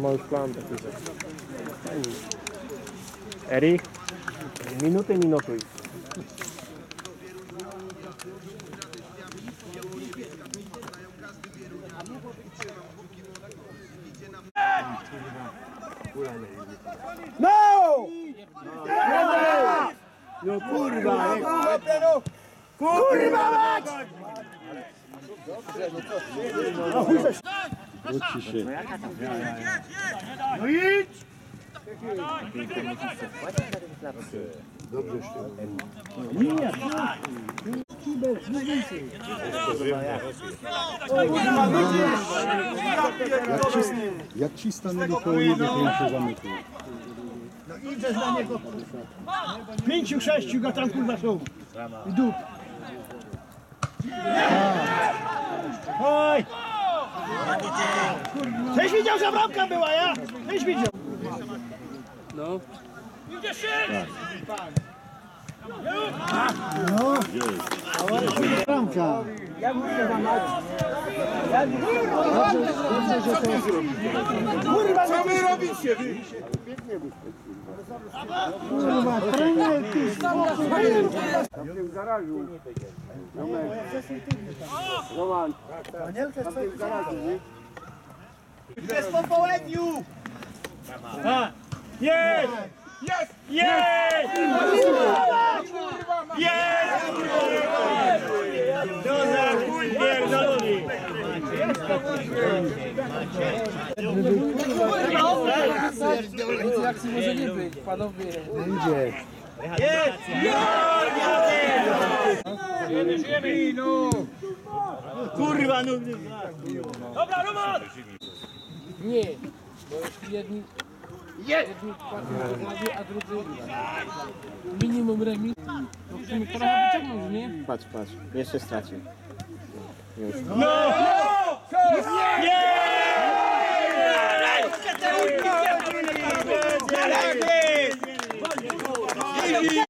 Ma już plan taki, że... Erik, minuty minutuj. No! No kurwa! Kurwa mać! No idź! Jak ci, jak ci stanęli koło niego, to się zamykał. No idziesz na niego. Pięciu, sześciu go tam kurwa są. I dup. Też widział, że bramka była, ja? Też widział. Bramka! Kurwa, co wy robicie? Kurwa, trener, ty Jest po południu! Jest! Jest! Jest! Jest! Będzie. Kurwa, no... Nie, bo jeśli jedni, jedni płacą a drudzy minimum remis, to musimy trochę wyciągnąć, nie? Patrz, patrz, jeszcze stracił. No! Nie!